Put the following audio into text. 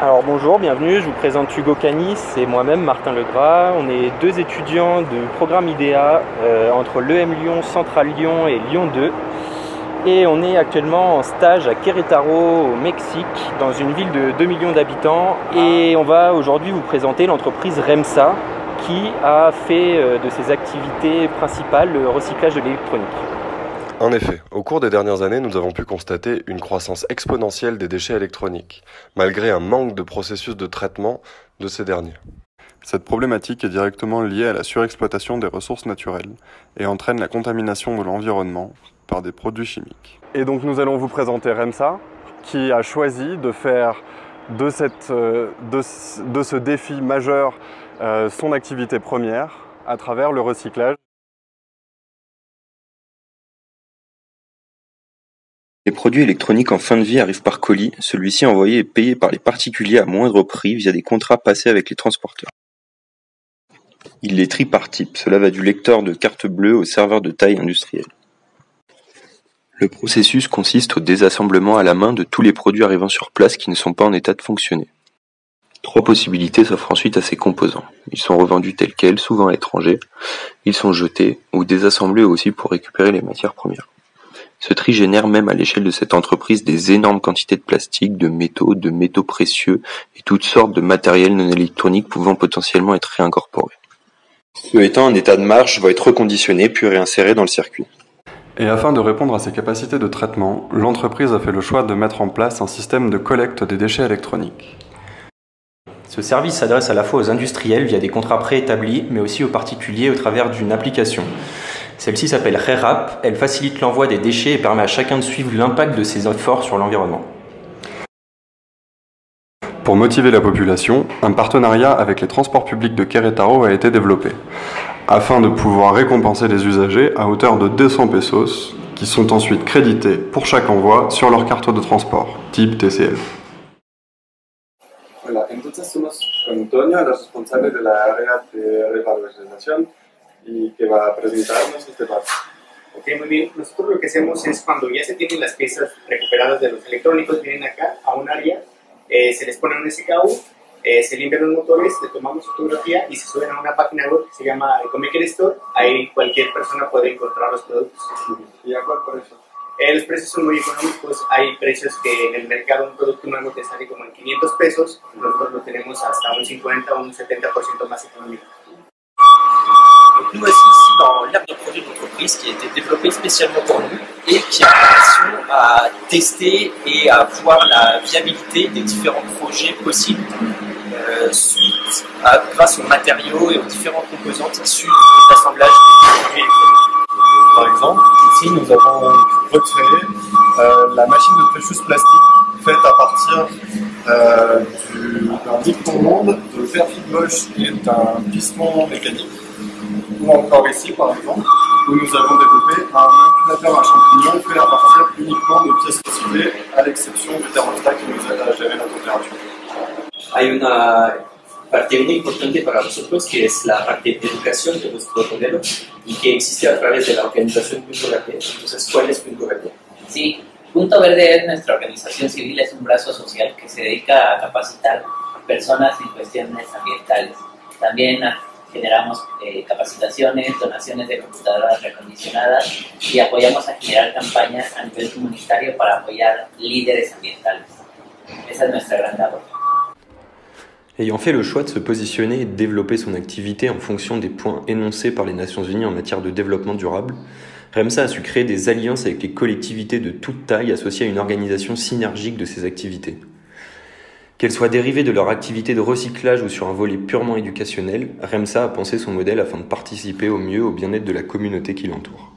Alors bonjour, bienvenue, je vous présente Hugo Canis et moi-même Martin Legras. On est deux étudiants du programme IDEA euh, entre l'EM Lyon, Central Lyon et Lyon 2. Et on est actuellement en stage à Querétaro au Mexique, dans une ville de 2 millions d'habitants. Et on va aujourd'hui vous présenter l'entreprise REMSA qui a fait euh, de ses activités principales le recyclage de l'électronique. En effet, au cours des dernières années, nous avons pu constater une croissance exponentielle des déchets électroniques, malgré un manque de processus de traitement de ces derniers. Cette problématique est directement liée à la surexploitation des ressources naturelles et entraîne la contamination de l'environnement par des produits chimiques. Et donc nous allons vous présenter REMSA, qui a choisi de faire de, cette, euh, de, de ce défi majeur euh, son activité première à travers le recyclage. Les produits électroniques en fin de vie arrivent par colis, celui-ci envoyé est payé par les particuliers à moindre prix via des contrats passés avec les transporteurs. Il les trie par type, cela va du lecteur de carte bleue au serveur de taille industrielle. Le processus consiste au désassemblement à la main de tous les produits arrivant sur place qui ne sont pas en état de fonctionner. Trois possibilités s'offrent ensuite à ces composants. Ils sont revendus tels quels, souvent à l'étranger, ils sont jetés ou désassemblés aussi pour récupérer les matières premières. Ce tri génère même à l'échelle de cette entreprise des énormes quantités de plastique, de métaux, de métaux précieux et toutes sortes de matériel non électronique pouvant potentiellement être réincorporés. Ce étant en état de marche va être reconditionné puis réinséré dans le circuit. Et afin de répondre à ces capacités de traitement, l'entreprise a fait le choix de mettre en place un système de collecte des déchets électroniques. Ce service s'adresse à la fois aux industriels via des contrats préétablis, mais aussi aux particuliers au travers d'une application. Celle-ci s'appelle RERAP, elle facilite l'envoi des déchets et permet à chacun de suivre l'impact de ses efforts sur l'environnement. Pour motiver la population, un partenariat avec les transports publics de Querétaro a été développé, afin de pouvoir récompenser les usagers à hauteur de 200 pesos, qui sont ensuite crédités pour chaque envoi sur leur carte de transport, type TCL. Hola, entonces somos Antonio, los responsables de la área de revalorización y que va a presentarnos este paso. Ok, muy bien. Nosotros lo que hacemos es cuando ya se tienen las piezas recuperadas de los electrónicos, vienen acá a un área, eh, se les pone un SKU, eh, se limpian los motores, le tomamos fotografía y se suben a una página web que se llama Ecomaker Store. Ahí cualquier persona puede encontrar los productos. ¿Y a cuál precio? Eh, los precios son muy económicos. Hay precios que en el mercado un producto nuevo te sale como en 500 pesos. Nosotros lo tenemos hasta un 50 o un 70% más económico. Nous voici ici dans l'aire de projet d'entreprise qui a été développée spécialement pour nous et qui a vocation à tester et à voir la viabilité des différents projets possibles euh, suite à, grâce aux matériaux et aux différentes composantes issues de l'assemblage des produits. Par exemple, ici nous avons recréé euh, la machine de precious plastique faite à partir euh, du- d'un dicton-monde, de fer moche et d'un piston mécanique. Ou encore ici, par exemple, où nous avons développé un incubateur à champignons fait à partir uniquement de pièces recyclées, à l'exception du thermostat qui nous aide à gérer la température. Hay una parte muy importante para nosotros que es la parte de educación de nuestro modelo y que existe a través de la organización Punto Verde. Entonces, ¿cuál es Punto Verde? Sí, Punto Verde es nuestra organización civil, es un brazo social que se dedica a capacitar personas en cuestiones ambientales. También ah, generamos eh, capacitaciones, donaciones de computadoras recondicionadas y apoyamos a generar campañas a nivel comunitario para apoyar líderes ambientales. Esa es nuestra gran labor. Ayant fait le choix de se positionner et de développer son activité en fonction des points énoncés par les Nations Unies en matière de développement durable, REMSA a su créer des alliances avec les collectivités de toute taille associées à une organisation synergique de ces activités. Qu'elles soient dérivées de leur activité de recyclage ou sur un volet purement éducationnel, REMSA a pensé son modèle afin de participer au mieux au bien-être de la communauté qui l'entoure.